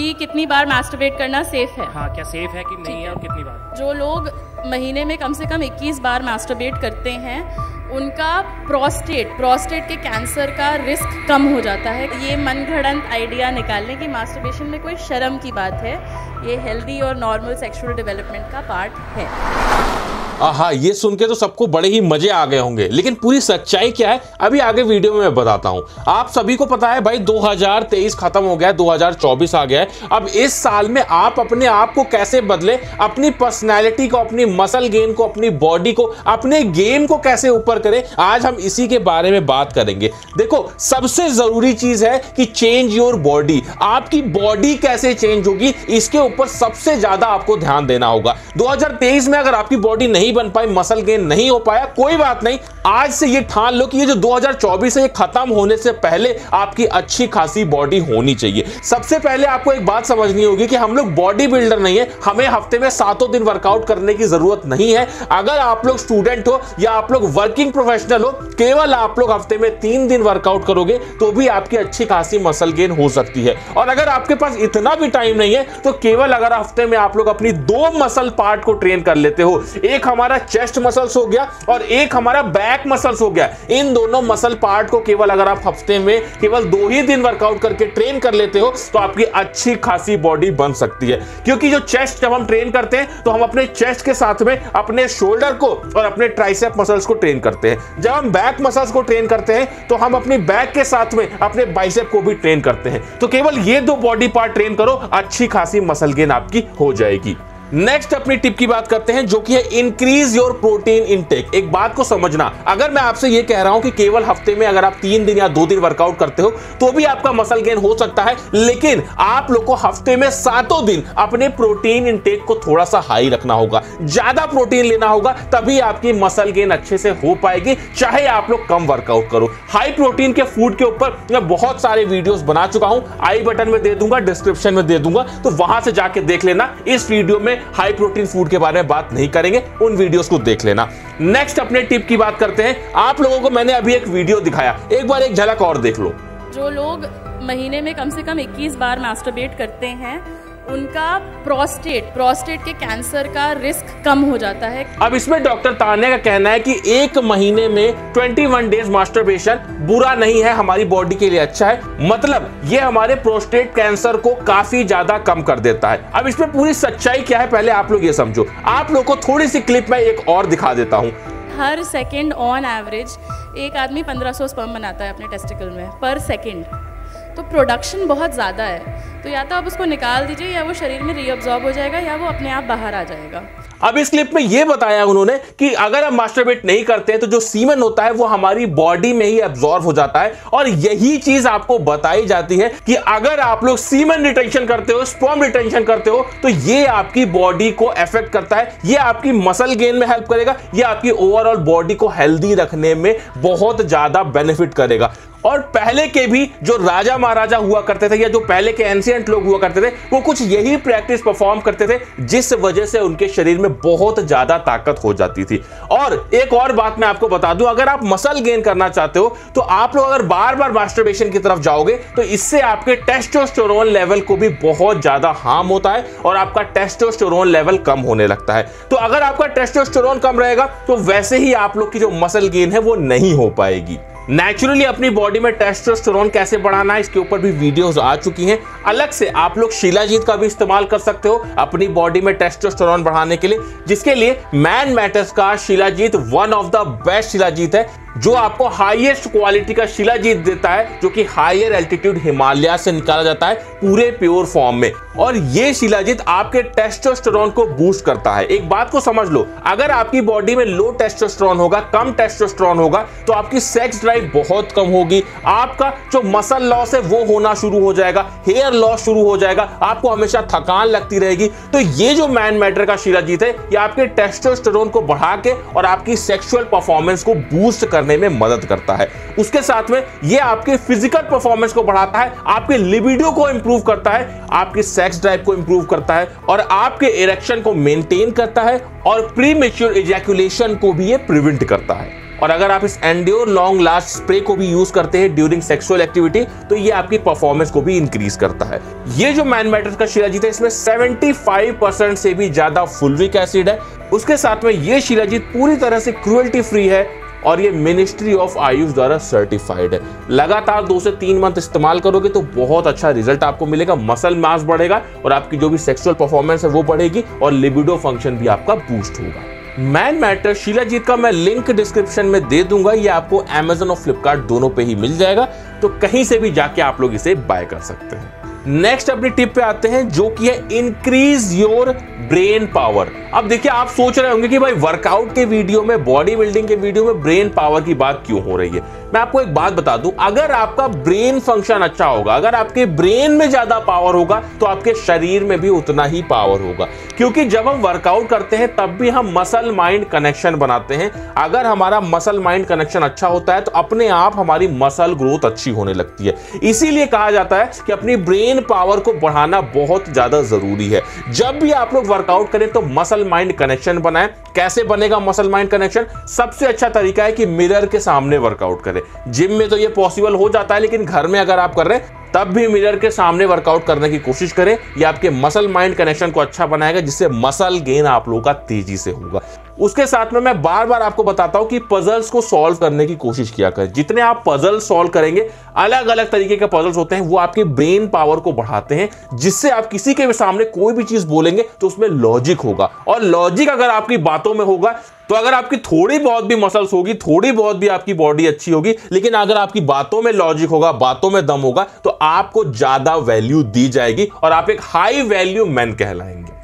कि कितनी बार मास्टरबेट करना सेफ़ है। हाँ क्या सेफ़ है कि नहीं है और कितनी बार? जो लोग महीने में कम से कम 21 बार मास्टरबेट करते हैं उनका प्रोस्टेट प्रोस्टेट के कैंसर का रिस्क कम हो जाता है। ये मनगढ़ंत आइडिया निकालने की मास्टरबेशन में कोई शर्म की बात है। ये हेल्दी और नॉर्मल सेक्सुअल डेवलपमेंट का पार्ट है। हाँ ये सुन के तो सबको बड़े ही मज़े आ गए होंगे। लेकिन पूरी सच्चाई क्या है, अभी आगे वीडियो में मैं बताता हूँ। आप सभी को पता है भाई 2023 खत्म हो गया 2024 आ गया है। अब इस साल में आप अपने आप को कैसे बदले, अपनी पर्सनैलिटी को, अपनी मसल गेन को, अपनी बॉडी को, अपने गेम को कैसे ऊपर करें, आज हम इसी के बारे में बात करेंगे। देखो, सबसे ज़रूरी चीज़ है कि चेंज योर बॉडी आपकी बॉडी कैसे चेंज होगी, इसके ऊपर सबसे ज़्यादा आपको ध्यान देना होगा। 2023 में अगर आपकी बॉडी नहीं नहीं बन पाई, मसल गेन नहीं हो पाया, कोई बात नहीं। आज से ये ठान लो कि ये जो 2024 है, ये खत्म होने से पहले आपकी अच्छी खासी बॉडी होनी चाहिए। सबसे पहले आपको एक बात समझनी होगी कि हम लोग बॉडी बिल्डर नहीं है, हमें हफ़्ते में सातों दिन वर्कआउट करने की ज़रूरत नहीं है। अगर आप लोग स्टूडेंट हो या आप लोग वर्किंग प्रोफेशनल हो, केवल आप लोग हफ़्ते में तीन दिन वर्कआउट करोगे तो भी आपकी अच्छी खासी मसल गेन हो सकती है। और अगर आपके पास इतना भी टाइम नहीं है तो केवल अगर हफ़्ते में आप लोग अपनी दो मसल पार्ट को ट्रेन कर लेते हो, एक हम हमारा चेस्ट मसल्स हो गया और एक हमारा बैक मसल्स हो गया। इन दोनों मसल पार्ट को केवल अगर आप हफ़्ते में केवल दो ही दिन वर्कआउट करके ट्रेन कर लेते हो तो आपकी अच्छी खासी बॉडी बन सकती है। क्योंकि जो चेस्ट जब हम ट्रेन करते हैं तो हम अपने चेस्ट के साथ में अपने शोल्डर को और अपने ट्राइसेप मसल्स को ट्रेन करते हैं। जब हम बैक मसल्स को ट्रेन करते हैं तो हम अपनी बैक के साथ में अपने बाइसेप को भी ट्रेन करते हैं। तो केवल ये दो बॉडी पार्ट ट्रेन करो, अच्छी खासी मसल गेन आपकी हो जाएगी। नेक्स्ट अपनी टिप की बात करते हैं, जो कि है इंक्रीज योर प्रोटीन इनटेक एक बात को समझना, अगर मैं आपसे ये कह रहा हूँ कि केवल हफ़्ते में अगर आप तीन दिन या दो दिन वर्कआउट करते हो तो भी आपका मसल गेन हो सकता है, लेकिन आप लोग को हफ़्ते में सातों दिन अपने प्रोटीन इनटेक को थोड़ा सा हाई रखना होगा। ज़्यादा प्रोटीन लेना होगा, तभी आपकी मसल गेन अच्छे से हो पाएगी, चाहे आप लोग कम वर्कआउट करो। हाई प्रोटीन के फ़ूड के ऊपर मैं बहुत सारे वीडियोस बना चुका हूँ, आई बटन में दे दूँगा डिस्क्रिप्शन में दे दूँगा तो वहाँ से जाके देख लेना, इस वीडियो में हाई प्रोटीन फ़ूड के बारे में बात नहीं करेंगे, उन वीडियोस को देख लेना। नेक्स्ट अपने टिप की बात करते हैं। आप लोगों को मैंने अभी एक वीडियो दिखाया। एक बार एक झलक और देख लो। जो लोग महीने में कम से कम 21 बार मास्टरबेट करते हैं उनका प्रोस्टेट प्रोस्टेट के कैंसर का रिस्क कम हो जाता है। अब इसमें डॉक्टर तान्या का कहना है कि एक महीने में 21 डेज़ मास्टरबेशन बुरा नहीं है हमारी बॉडी के लिए अच्छा है। मतलब ये हमारे प्रोस्टेट कैंसर को काफ़ी ज़्यादा कम कर देता है। अब इसमें पूरी सच्चाई क्या है पहले आप लोग ये समझो। आप लोग को थोड़ी सी क्लिप में एक और दिखा देता हूँ। हर सेकेंड ऑन एवरेज एक आदमी 1500 स्पर्म बनाता है अपने टेस्टिकल में पर सेकेंड तो प्रोडक्शन बहुत ज़्यादा है। तो या तो आप उसको निकाल दीजिए, या वो शरीर में रीअब्जॉर्ब हो जाएगा, या वो अपने आप बाहर आ जाएगा। अब इस क्लिप में ये बताया उन्होंने कि अगर हम मास्टरबेट नहीं करते हैं तो जो सीमन होता है, वो हमारी बॉडी में ही एब्जॉर्ब हो जाता है। और यही चीज़ आपको बताई जाती है कि अगर आप लोग सीमन रिटेंशन करते हो स्पर्म रिटेंशन करते हो तो ये आपकी बॉडी को इफ़ेक्ट करता है। ये आपकी मसल गेन में हेल्प करेगा। ये आपकी ओवरऑल बॉडी को हेल्दी रखने में बहुत ज़्यादा बेनिफिट करेगा। और पहले के भी जो राजा महाराजा हुआ करते थे, या जो पहले के एंशियंट लोग हुआ करते थे, वो कुछ यही प्रैक्टिस परफॉर्म करते थे, जिस वजह से उनके शरीर में बहुत ज़्यादा ताकत हो जाती थी। और एक और बात मैं आपको बता दूँ, अगर आप मसल गेन करना चाहते हो तो आप लोग अगर बार बार मास्टरबेशन की तरफ़ जाओगे तो इससे आपके टेस्टोस्टेरोन लेवल को भी बहुत ज़्यादा हार्म होता है और आपका टेस्टोस्टेरोन लेवल कम होने लगता है। तो अगर आपका टेस्टोस्टेरोन कम रहेगा तो वैसे ही आप लोग की जो मसल गेन है, वो नहीं हो पाएगी। नेचुरली अपनी बॉडी में टेस्टोस्टेरोन कैसे बढ़ाना है, इसके ऊपर भी वीडियोस आ चुकी हैं। अलग से आप लोग शिलाजीत का भी इस्तेमाल कर सकते हो अपनी बॉडी में टेस्टोस्टेरोन बढ़ाने के लिए, जिसके लिए मैन मैटर्स का shilajit one of the best shilajit है। जो आपको हाईएस्ट क्वालिटी का शिलाजीत देता है, जो कि हायर एल्टीट्यूड हिमालय से निकाला जाता है, पूरे प्योर फॉर्म में। और ये शिलाजीत आपके टेस्टोस्टेरोन को बूस्ट करता है। एक बात को समझ लो, अगर आपकी बॉडी में लो टेस्टोस्टेरोन होगा, कम टेस्टोस्टेरोन होगा तो आपकी सेक्स ड्राइव बहुत कम होगी। आपका जो मसल लॉस है, वो होना शुरू हो जाएगा हेयर लॉस शुरू हो जाएगा, आपको हमेशा थकान लगती रहेगी। तो ये जो मैन मैटर का शिलाजीत है, ये आपके टेस्टोस्टेरोन को बढ़ा के और आपकी सेक्सुअल परफॉर्मेंस को बूस्ट कर करने में मदद करता है। उसके साथ में ये आपके फ़िज़िकल परफॉर्मेंस को बढ़ाता है, आपके लिबिडो को इंप्रूव करता है, आपकी सेक्स ड्राइव को इंप्रूव करता है और आपके इरेक्शन को मेंटेन करता है और प्री मेच्योर इजैकुलेशन को भी ये प्रिवेंट करता है। और अगर आप इस एंड्योर लॉन्ग लास्ट स्प्रे को भी यूज़ करते हैं ड्यूरिंग सेक्सुअल एक्टिविटी तो ये आपकी परफॉर्मेंस को भी इंक्रीज करता है। ये जो मैन मैटर का शिलाजीत है, इसमें 75% से भी ज़्यादा फुलविक एसिड है। उसके साथ में ये शिलाजीत पूरी तरह से क्रुएल्टी फ्री है और ये मिनिस्ट्री ऑफ़ आयुष द्वारा सर्टिफाइड है। लगातार दो से तीन मंथ इस्तेमाल करोगे तो बहुत अच्छा रिज़ल्ट आपको मिलेगा मसल मास बढ़ेगा और आपकी जो भी सेक्सुअल परफॉर्मेंस है वो बढ़ेगी और लिबिडो फ़ंक्शन भी आपका बूस्ट होगा। मैन मैटर शीलाजीत का मैं लिंक डिस्क्रिप्शन में दे दूँगा, ये आपको अमेजन और फ्लिपकार्ट दोनों पे ही मिल जाएगा तो कहीं से भी जाके आप लोग इसे बाय कर सकते हैं। नेक्स्ट अपनी टिप पे आते हैं, जो कि है इंक्रीज योर ब्रेन पावर अब देखिए, आप सोच रहे होंगे कि भाई वर्कआउट के वीडियो में बॉडी बिल्डिंग के वीडियो में ब्रेन पावर की बात क्यों हो रही है? मैं आपको एक बात बता दूँ, अगर आपका ब्रेन फ़ंक्शन अच्छा होगा, अगर आपके ब्रेन में ज़्यादा पावर होगा तो आपके शरीर में भी उतना ही पावर होगा। क्योंकि जब हम वर्कआउट करते हैं, तब भी हम मसल माइंड कनेक्शन बनाते हैं। अगर हमारा मसल माइंड कनेक्शन अच्छा होता है तो अपने आप हमारी मसल ग्रोथ अच्छी होने लगती है। इसीलिए कहा जाता है कि अपनी ब्रेन पावर को बढ़ाना बहुत ज़्यादा ज़रूरी है। जब भी आप लोग वर्कआउट करें तो मसल माइंड कनेक्शन बनाए। कैसे बनेगा मसल माइंड कनेक्शन सबसे अच्छा तरीका है कि मिरर के सामने वर्कआउट करें। जिम में तो ये पॉसिबल हो जाता है, लेकिन घर में अगर आप कर रहे हैं, तब भी मिरर के सामने वर्कआउट करने की कोशिश करें। ये आपके मसल माइंड कनेक्शन को अच्छा बनाएगा, जिससे मसल गेन आप लोगों का तेज़ी से होगा। उसके साथ में मैं बार बार आपको बताता हूँ कि पजल्स को सॉल्व करने की कोशिश किया करें। जितने आप पजल सॉल्व करेंगे अलग अलग तरीके के पजल्स होते हैं, वो आपके ब्रेन पावर को बढ़ाते हैं, जिससे आप किसी के सामने कोई भी चीज़ बोलेंगे तो उसमें लॉजिक होगा। और लॉजिक अगर आपकी बातों में होगा तो अगर आपकी थोड़ी बहुत भी मसल्स होगी, थोड़ी बहुत भी आपकी बॉडी अच्छी होगी, लेकिन अगर आपकी बातों में लॉजिक होगा, बातों में दम होगा तो आपको ज़्यादा वैल्यू दी जाएगी और आप एक हाई वैल्यू मैन कहलाएँगे।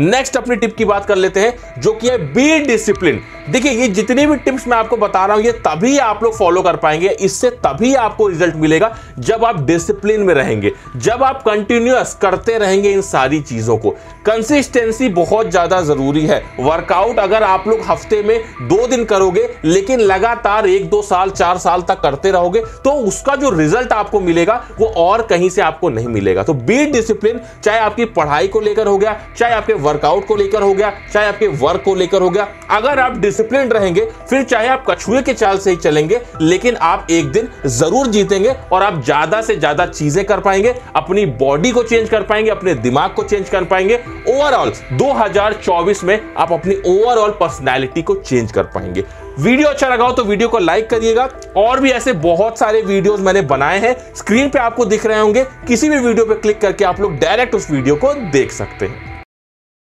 नेक्स्ट अपनी टिप की बात कर लेते हैं, जो कि है बी डिसिप्लिन देखिए, ये जितनी भी टिप्स मैं आपको बता रहा हूँ, ये तभी आप लोग फॉलो कर पाएँगे। इससे तभी आपको रिज़ल्ट मिलेगा जब आप डिसिप्लिन में रहेंगे, जब आप कंटिन्यूअस करते रहेंगे इन सारी चीज़ों को। कंसिस्टेंसी बहुत ज़्यादा ज़रूरी है। वर्कआउट अगर आप लोग हफ़्ते में दो दिन करोगे, लेकिन लगातार एक, दो साल, चार साल तक करते रहोगे तो उसका जो रिज़ल्ट आपको मिलेगा, वो और कहीं से आपको नहीं मिलेगा। तो बी डिसिप्लिन चाहे आपकी पढ़ाई को लेकर हो गया, चाहे आपके वर्कआउट को लेकर हो गया, चाहे आपके वर्क को लेकर हो गया। अगर आप डिसिप्लिन रहेंगे, फिर चाहे आप कछुए के चाल से ही चलेंगे, लेकिन आप एक दिन ज़रूर जीतेंगे और आप ज़्यादा से ज़्यादा चीज़ें कर पाएँगे, अपनी बॉडी को चेंज कर पाएँगे, अपने दिमाग को चेंज कर पाएँगे। ओवरऑल 2024 में आप अपनी ओवरऑल पर्सनैलिटी को चेंज कर पाएँगे। वीडियो अच्छा लगा हो तो वीडियो को लाइक करिएगा। और भी ऐसे बहुत सारे वीडियोस मैंने बनाए हैं। स्क्रीन पे आपको दिख रहे होंगे। किसी भी वीडियो पे क्लिक करके आप लोग डायरेक्ट उस वीडियो को देख सकते हैं।